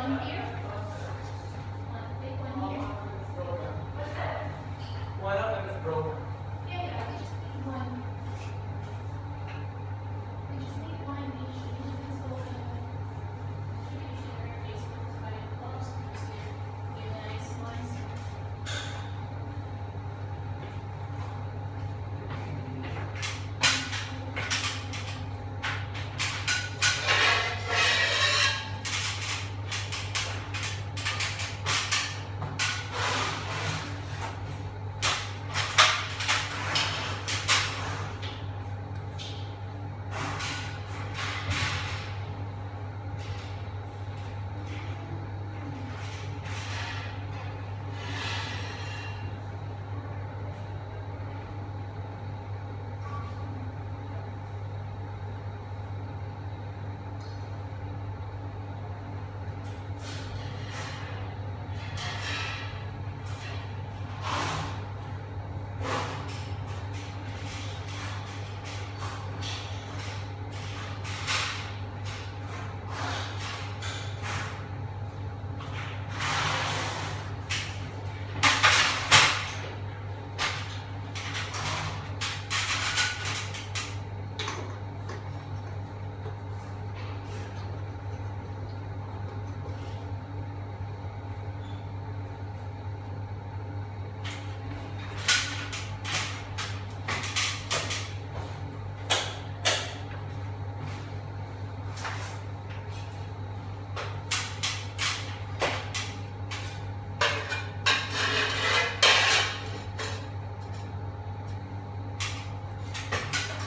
volunteer